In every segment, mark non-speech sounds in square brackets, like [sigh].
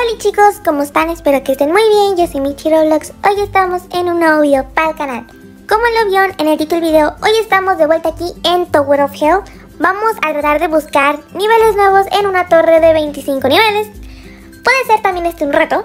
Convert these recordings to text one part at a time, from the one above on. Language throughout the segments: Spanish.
Hola chicos, ¿cómo están? Espero que estén muy bien, yo soy Michiro Hoy estamos en un nuevo video para el canal. Como lo vieron en el título del video, hoy estamos de vuelta aquí en Tower of Hell. Vamos a tratar de buscar niveles nuevos en una torre de 25 niveles. Puede ser también este un reto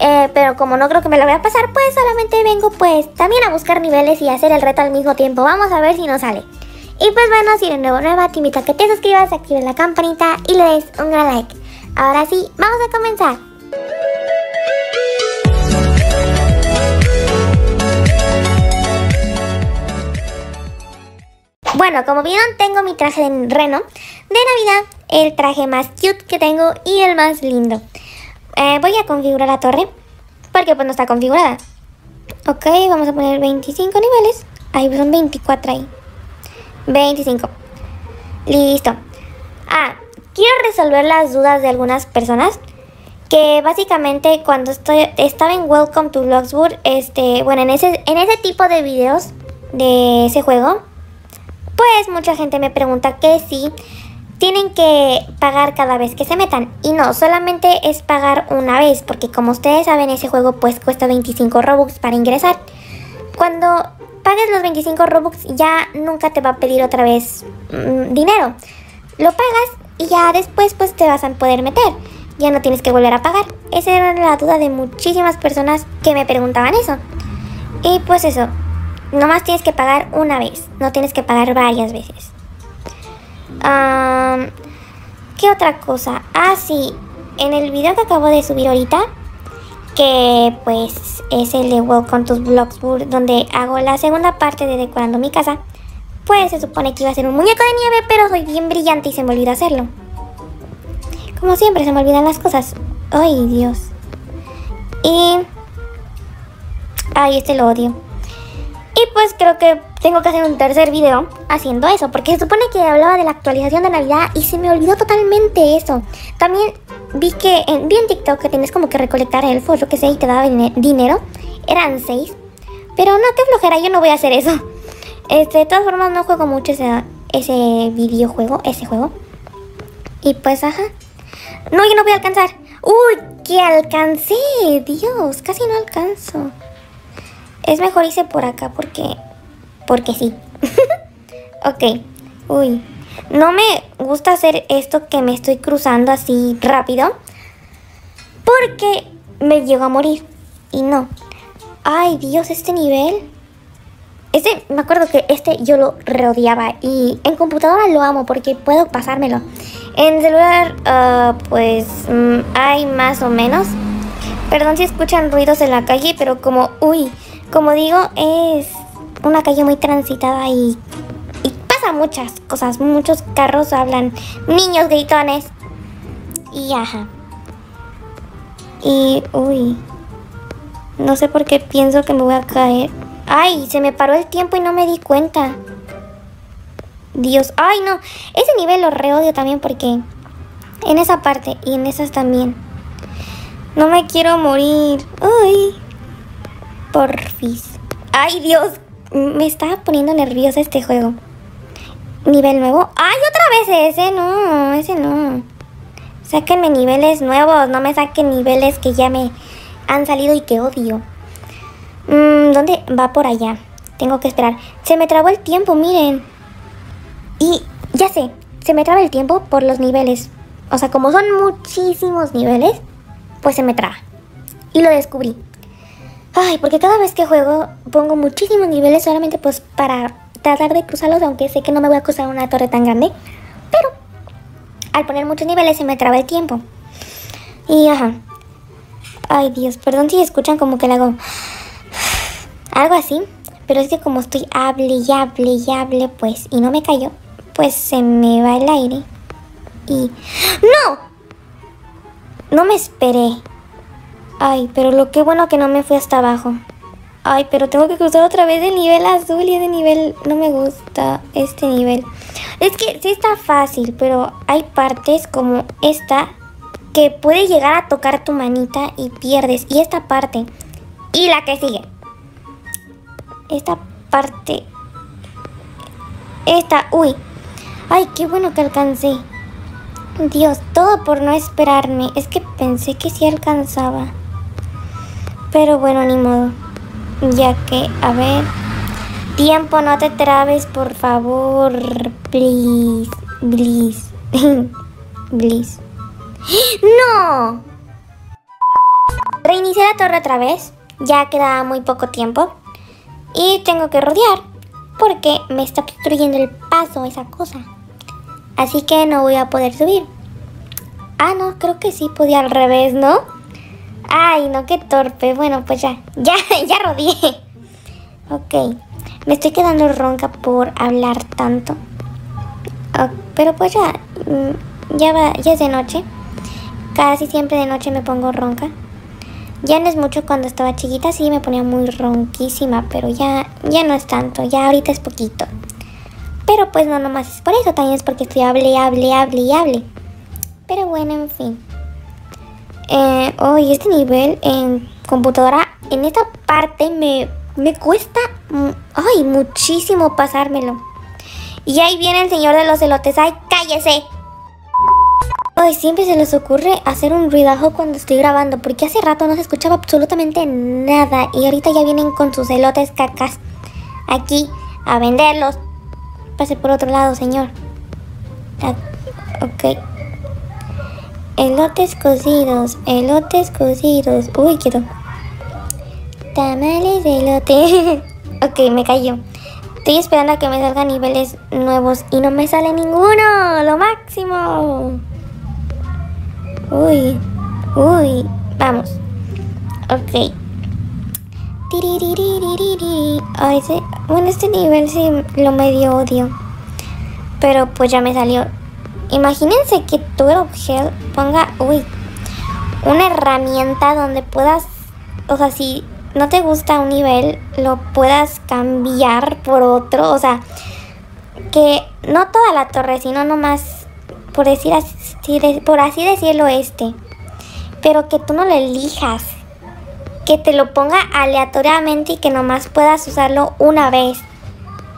eh, Pero como no creo que me lo voy a pasar, pues solamente vengo pues también a buscar niveles y hacer el reto al mismo tiempo. Vamos a ver si nos sale. Y pues bueno, si eres nuevo nueva, te invito a que te suscribas, actives la campanita y le des un gran like. Ahora sí, vamos a comenzar. Bueno, como vieron, tengo mi traje de reno de Navidad, el traje más cute que tengo y el más lindo. Eh, voy a configurar la torre, porque pues no está configurada. Ok, vamos a poner 25 niveles. Ahí son 24 ahí. 25. Listo. Ah, quiero resolver las dudas de algunas personas. Que básicamente cuando estoy, estaba en Welcome to Bloxburg, este, bueno, en ese, en ese tipo de videos de ese juego, pues mucha gente me pregunta que si tienen que pagar cada vez que se metan. Y no, solamente es pagar una vez, porque como ustedes saben, ese juego pues cuesta 25 Robux para ingresar. Cuando pagues los 25 Robux ya nunca te va a pedir otra vez mm, dinero. Lo pagas y ya después pues te vas a poder meter. Ya no tienes que volver a pagar. Esa era la duda de muchísimas personas que me preguntaban eso. Y pues eso, nomás tienes que pagar una vez, no tienes que pagar varias veces. ¿Qué otra cosa? Ah, sí, en el video que acabo de subir ahorita que pues es el de Welcome to Bloxburg, donde hago la segunda parte de decorando mi casa. Pues se supone que iba a ser un muñeco de nieve, pero soy bien brillante y se me olvida hacerlo. Como siempre, se me olvidan las cosas. Ay, Dios. Y... Ay, este lo odio. Y pues creo que tengo que hacer un tercer video haciendo eso, porque se supone que hablaba de la actualización de Navidad y se me olvidó totalmente eso. También vi que en, vi TikTok que tienes como que recolectar elfos, yo que sé, y te daba dinero. Eran seis. Pero no, qué flojera, yo no voy a hacer eso. Este, de todas formas, no juego mucho ese, ese videojuego, ese juego. Y pues, ajá. No, yo no voy a alcanzar. ¡Uy! ¡Que alcancé! Dios, casi no alcanzo. Es mejor irse por acá porque... Porque sí. [laughs] ok. Uy. No me gusta hacer esto que me estoy cruzando así rápido. Porque me llego a morir. Y no. Ay, Dios, este nivel. Este, me acuerdo que este yo lo rodeaba. Y en computadora lo amo porque puedo pasármelo. En celular, uh, pues mm, hay más o menos. Perdón si escuchan ruidos en la calle, pero como, uy, como digo, es una calle muy transitada y muchas cosas. Muchos carros hablan, niños gritones. Y ajá. Y, uy. No sé por qué pienso que me voy a caer. Ay, se me paró el tiempo y no me di cuenta. Dios, ay no. Ese nivel lo reodio también porque en esa parte y en esas también. No me quiero morir. Uy. Porfis. Ay, Dios. Me estaba poniendo nerviosa este juego. Nivel nuevo. ¡Ay, otra vez ese! No, ese no. Sáquenme niveles nuevos, no me saquen niveles que ya me han salido y que odio. ¿Dónde va por allá? Tengo que esperar. Se me trabó el tiempo, miren. Y ya sé, se me traba el tiempo por los niveles. O sea, como son muchísimos niveles, pues se me traba. Y lo descubrí. Ay, porque cada vez que juego pongo muchísimos niveles solamente pues para tratar de cruzarlos, aunque sé que no me voy a cruzar una torre tan grande. Pero al poner muchos niveles se me traba el tiempo. Y ajá. Ay Dios, perdón si escuchan como que le hago algo así. Pero es que como estoy hable y hable y hable, pues, y no me callo, pues se me va el aire. Y... ¡No! No me esperé. Ay, pero lo que bueno que no me fui hasta abajo. Ay, pero tengo que cruzar otra vez el nivel azul y ese nivel no me gusta, este nivel. Es que sí está fácil, pero hay partes como esta que puede llegar a tocar tu manita y pierdes. Y esta parte. Y la que sigue. Esta parte. Esta. Uy. Ay, qué bueno que alcancé. Dios, todo por no esperarme. Es que pensé que sí alcanzaba. Pero bueno, ni modo. Ya que, a ver. Tiempo, no te trabes, por favor. Please. Please. [laughs] Please. ¡No! Reinicié la torre otra vez. Ya queda muy poco tiempo. Y tengo que rodear. Porque me está obstruyendo el paso esa cosa. Así que no voy a poder subir. Ah, no, creo que sí podía al revés, ¿no? Ay, no, qué torpe. Bueno, pues ya, [laughs] ya, ya rodeé. Ok, me estoy quedando ronca por hablar tanto. Pero pues ya, mm, ya, va, ya es de noche. Casi siempre de noche me pongo ronca. Ya no es mucho cuando estaba chiquita, sí me ponía muy ronquísima, pero ya, ya no es tanto, ya ahorita es poquito. Pero pues no nomás es por eso, también es porque estoy hable, hable, hable y hable. Pero bueno, en fin. Eh, oh, este nivel en computadora, en esta parte me, me cuesta, ay, muchísimo pasármelo. Y ahí viene el señor de los elotes, ay, cállese. Ay, siempre se les ocurre hacer un ruidajo cuando estoy grabando, porque hace rato no se escuchaba absolutamente nada. Y ahorita ya vienen con sus elotes cacas aquí a venderlos. Pase por otro lado, señor. Ah, ok. Elotes cocidos, elotes cocidos. Uy, quiero. Tamales de elote. [laughs] ok, me cayó. Estoy esperando a que me salgan niveles nuevos y no me sale ninguno. Lo máximo. Uy, uy. Vamos. Ok. Ay, ese, bueno, este nivel sí lo medio odio. Pero pues ya me salió. Imagínense que tu Hell ponga, uy, una herramienta donde puedas, o sea, si no te gusta un nivel, lo puedas cambiar por otro. O sea, que no toda la torre, sino nomás, por, decir así, por así decirlo, este. Pero que tú no lo elijas que te lo ponga aleatoriamente y que nomás puedas usarlo una vez.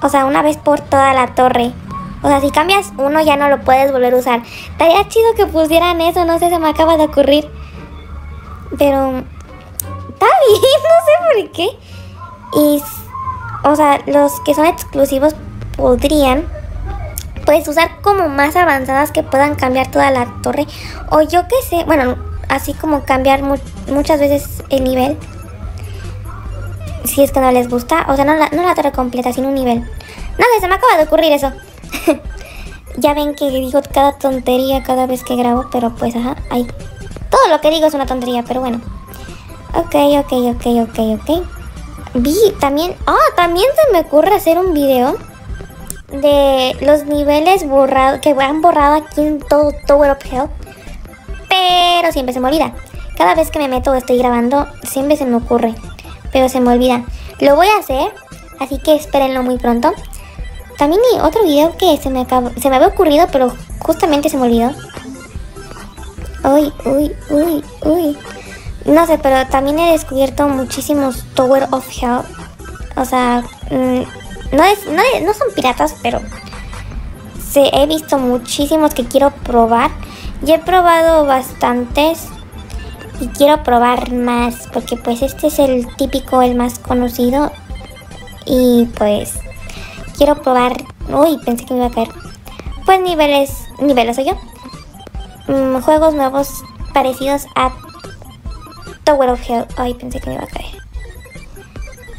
O sea, una vez por toda la torre. O sea, si cambias uno ya no lo puedes volver a usar. Estaría chido que pusieran eso, no sé, se me acaba de ocurrir. Pero... Está [laughs] bien, no sé por qué. Y... O sea, los que son exclusivos podrían... Pues usar como más avanzadas que puedan cambiar toda la torre. O yo qué sé, bueno, así como cambiar muchas veces el nivel. Si es que no les gusta. O sea, no la, torre completa, sino un nivel. No sé, se me acaba de ocurrir eso. [laughs] ya ven que digo cada tontería cada vez que grabo, pero pues ajá, ahí. Todo lo que digo es una tontería, pero bueno. Ok, ok, ok, ok, ok. Vi también... Ah, también se me ocurre hacer un video de los niveles borrados que han borrado aquí en todo Tower of Hell pero siempre se me olvida. Cada vez que me meto o estoy grabando, siempre se me ocurre, pero se me olvida. Lo voy a hacer, así que espérenlo muy pronto. También hay otro video que se me, se me había ocurrido, pero justamente se me olvidó. Uy, uy, uy, uy. No sé, pero también he descubierto muchísimos Tower of Hell. O sea, mm, no, es, no, no son piratas, pero se, he visto muchísimos que quiero probar. Ya he probado bastantes y quiero probar más porque pues este es el típico, el más conocido y pues quiero probar... Uy, pensé que me iba a caer. Pues niveles, niveles soy yo. Mm, juegos nuevos parecidos a Tower of Hell. Ay, pensé que me iba a caer.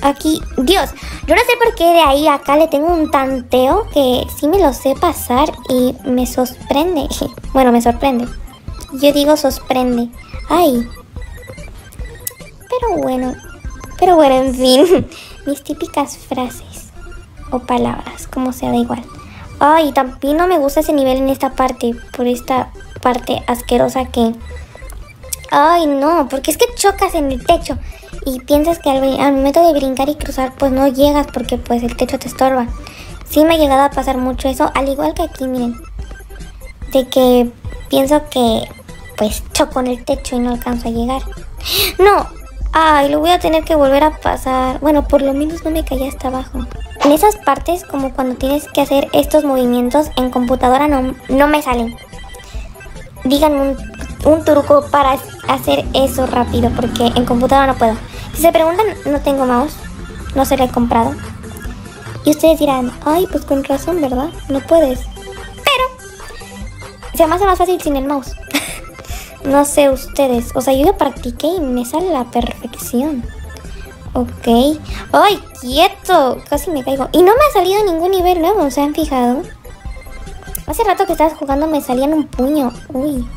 Aquí, Dios, yo no sé por qué de ahí acá le tengo un tanteo que sí me lo sé pasar y me sorprende. [laughs] Bueno, me sorprende. Yo digo sorprende. Ay. Pero bueno, pero bueno, en fin. [laughs] Mis típicas frases o palabras, como sea, da igual. Ay, también no me gusta ese nivel en esta parte, por esta parte asquerosa que... Ay, no, porque es que chocas en el techo y piensas que al, momento de brincar y cruzar pues no llegas porque pues el techo te estorba. Sí me ha llegado a pasar mucho eso, al igual que aquí, miren. De que pienso que pues choco en el techo y no alcanzo a llegar. No, ay, lo voy a tener que volver a pasar. Bueno, por lo menos no me caí hasta abajo. En esas partes, como cuando tienes que hacer estos movimientos en computadora, no, no me salen. díganme un, un truco para hacer eso rápido, porque en computadora no puedo. Si se preguntan, no tengo mouse, no se lo he comprado. Y ustedes dirán, ay, pues con razón, ¿verdad? No puedes. Pero se me hace más fácil sin el mouse. [laughs] no sé ustedes, o sea, yo ya practiqué y me sale a la perfección. Ok. ¡Ay, quieto! Casi me caigo. Y no me ha salido ningún nivel nuevo, ¿se han fijado? Hace rato que estabas jugando me salían un puño. Uy.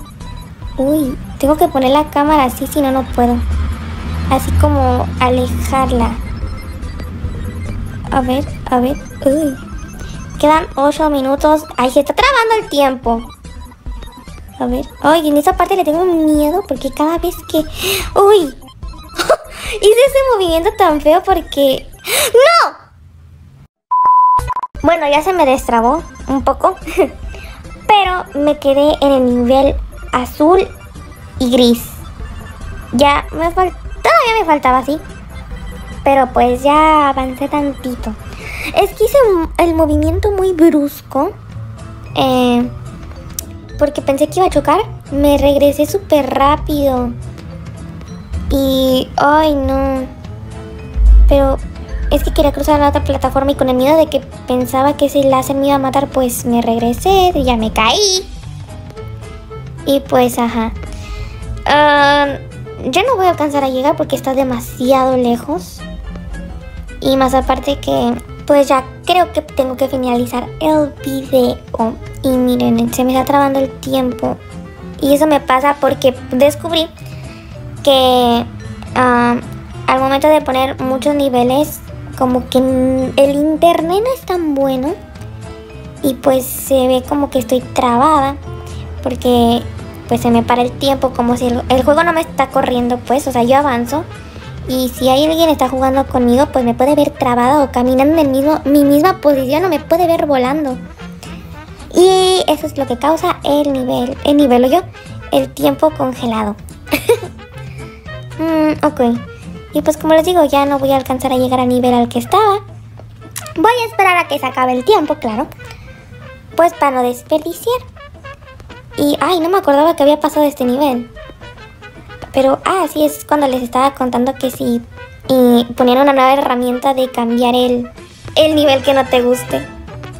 Uy. Tengo que poner la cámara así, si no, no puedo. Así como alejarla. A ver, a ver. Uy. Quedan 8 minutos. Ay, se está trabando el tiempo. A ver. Ay, en esa parte le tengo miedo porque cada vez que... Uy. [laughs] Hice ese movimiento tan feo porque... ¡No! Bueno, ya se me destrabó un poco. [laughs] Pero me quedé en el nivel azul y gris. Ya me falta... Todavía me faltaba así. Pero pues ya avancé tantito. Es que hice el movimiento muy brusco. Eh, porque pensé que iba a chocar. Me regresé súper rápido. Y... ¡Ay, no! Pero es que quería cruzar la otra plataforma y con el miedo de que pensaba que ese láser me iba a matar, pues me regresé, y ya me caí. Y pues, ajá. Ya no voy a alcanzar a llegar porque está demasiado lejos. Y más aparte que, pues ya creo que tengo que finalizar el video. Y miren, se me está trabando el tiempo. Y eso me pasa porque descubrí que al momento de poner muchos niveles, como que el internet no es tan bueno. Y pues se ve como que estoy trabada. Porque pues se me para el tiempo como si el, el juego no me está corriendo pues. O sea, yo avanzo. Y si hay alguien está jugando conmigo, pues me puede ver trabada o caminando en mi misma posición o me puede ver volando. Y eso es lo que causa el nivel, el nivel o yo, el tiempo congelado. [laughs] Mm, ok. Y pues como les digo, ya no voy a alcanzar a llegar al nivel al que estaba. Voy a esperar a que se acabe el tiempo, claro. Pues para no desperdiciar. Y, ay, no me acordaba que había pasado este nivel. Pero, ah, sí, es cuando les estaba contando que si ponían una nueva herramienta de cambiar el, el nivel que no te guste.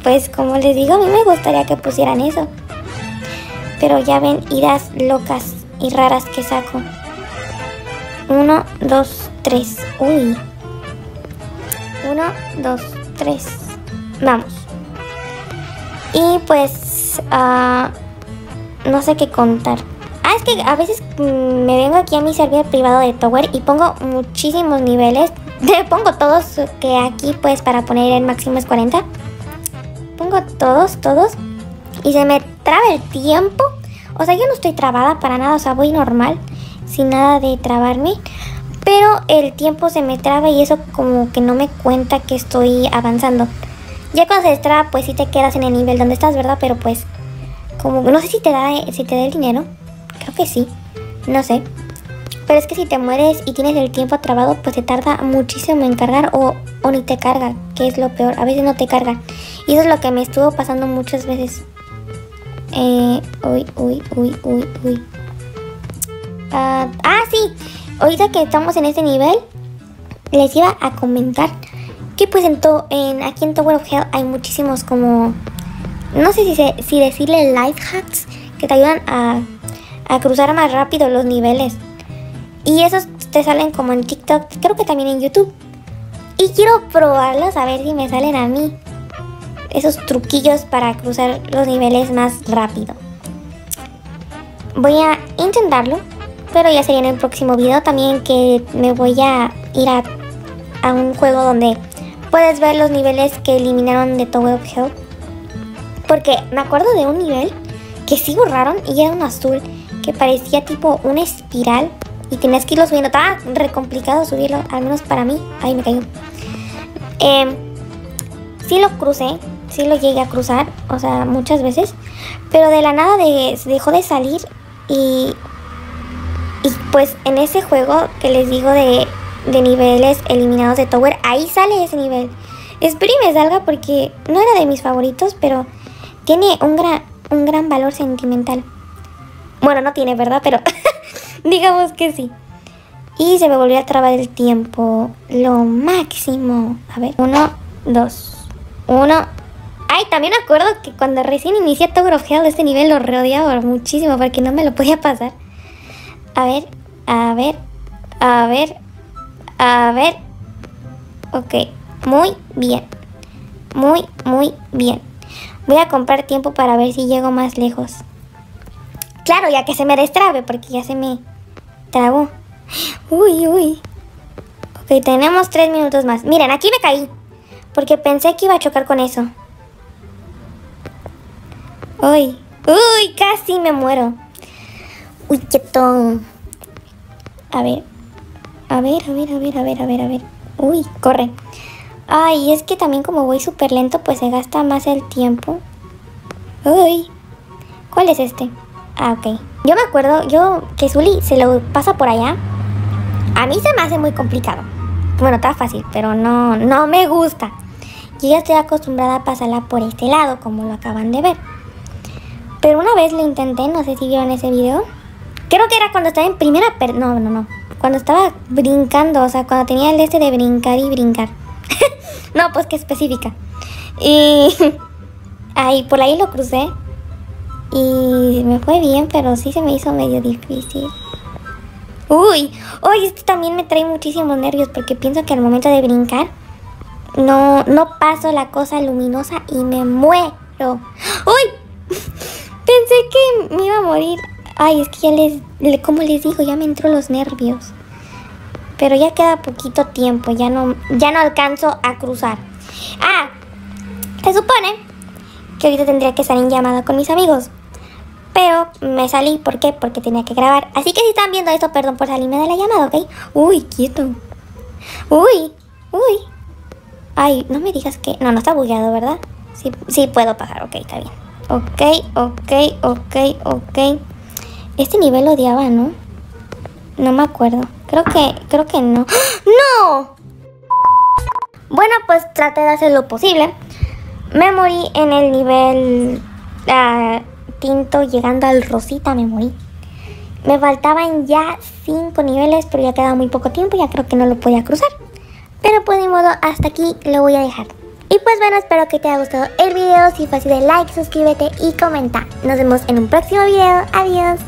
Pues como les digo, a mí me gustaría que pusieran eso. Pero ya ven idas locas y raras que saco. Uno, dos, tres. Uy. Uno, dos, tres. Vamos. Y pues... Uh, no sé qué contar. Ah, es que a veces mm, me vengo aquí a mi servidor privado de Tower y pongo muchísimos niveles. [laughs] pongo todos que aquí pues para poner el máximo es 40. Pongo todos, todos. Y se me traba el tiempo. O sea, yo no estoy trabada para nada, o sea, voy normal sin nada de trabarme. Pero el tiempo se me traba y eso como que no me cuenta que estoy avanzando. Ya cuando se destraba, pues sí te quedas en el nivel donde estás, ¿verdad? Pero pues, como no sé si te da, si te da el dinero. Creo que sí. No sé. Pero es que si te mueres y tienes el tiempo trabado, pues te tarda muchísimo en cargar o, o ni te carga, que es lo peor. A veces no te cargan. Y eso es lo que me estuvo pasando muchas veces. Eh, uy, uy, uy, uy, uy. Ah, ah, sí. Ahorita que estamos en este nivel, les iba a comentar que pues en, en aquí en Tower of Hell hay muchísimos como... No sé si, decirle life hacks que te ayudan a, a cruzar más rápido los niveles. Y esos te salen como en TikTok, creo que también en YouTube. Y quiero probarlos a ver si me salen a mí. Esos truquillos para cruzar los niveles más rápido. Voy a intentarlo. Pero ya sería en el próximo video también que me voy a ir a, un juego donde puedes ver los niveles que eliminaron de Tower of Hell. Porque me acuerdo de un nivel que sí borraron y era un azul que parecía tipo una espiral y tenías que irlo subiendo. Estaba re complicado subirlo, al menos para mí. Ahí me cayó. Eh, sí lo crucé, sí lo llegué a cruzar, o sea, muchas veces. Pero de la nada de, dejó de salir y y pues en ese juego que les digo de, niveles eliminados de Tower, ahí sale ese nivel. Espero me salga porque no era de mis favoritos, pero tiene un gran, un gran valor sentimental. Bueno, no tiene, ¿verdad? Pero [laughs] digamos que sí. Y se me volvió a trabar el tiempo. Lo máximo. A ver, uno, dos, uno. Ay, también acuerdo que cuando recién inicié Tower of Hell, este nivel lo rodeaba muchísimo porque no me lo podía pasar. A ver, a ver, a ver, a ver. Ok, muy bien. Muy, muy bien. Voy a comprar tiempo para ver si llego más lejos. Claro, ya que se me destrabe, porque ya se me trabó. Uy, uy. Ok, tenemos tres minutos más. Miren, aquí me caí. Porque pensé que iba a chocar con eso. Uy, uy, casi me muero. Uy, qué ton. A ver. A ver, a ver, a ver, a ver, a ver, a ver. Uy, corre. Ay, es que también como voy súper lento, pues se gasta más el tiempo. Uy. ¿Cuál es este? Ah, ok. Yo me acuerdo, yo, que Zully se lo pasa por allá. A mí se me hace muy complicado. Bueno, está fácil, pero no, no me gusta. Yo ya estoy acostumbrada a pasarla por este lado, como lo acaban de ver. Pero una vez lo intenté, no sé si vieron ese video. Creo que era cuando estaba en primera... No, no, no. Cuando estaba brincando, o sea, cuando tenía el este de brincar y brincar. [laughs] no, pues que específica. Y [laughs] ahí, por ahí lo crucé. Y me fue bien, pero sí se me hizo medio difícil. Uy, uy, esto también me trae muchísimos nervios porque pienso que al momento de brincar no, no paso la cosa luminosa y me muero. ¡Uy! [laughs] Pensé que me iba a morir. Ay, es que ya les, como les digo, ya me entró los nervios. Pero ya queda poquito tiempo, ya no, ya no alcanzo a cruzar. Ah, se supone que ahorita tendría que estar en llamada con mis amigos. Pero me salí, ¿por qué? Porque tenía que grabar. Así que si están viendo esto, perdón por salirme de la llamada, ¿ok? Uy, quieto. Uy, uy. Ay, no me digas que... No, no está bugueado, ¿verdad? Sí, sí puedo pasar, ok, está bien. Ok, ok, ok, ok. Este nivel odiaba, ¿no? No me acuerdo. Creo que, creo que no. ¡No! Bueno, pues traté de hacer lo posible. Me morí en el nivel tinto, llegando al rosita me morí. Me faltaban ya 5 niveles, pero ya quedaba muy poco tiempo, ya creo que no lo podía cruzar. Pero pues de modo, hasta aquí lo voy a dejar. Y pues bueno, espero que te haya gustado el video. Si fue así de like, suscríbete y comenta. Nos vemos en un próximo video. Adiós.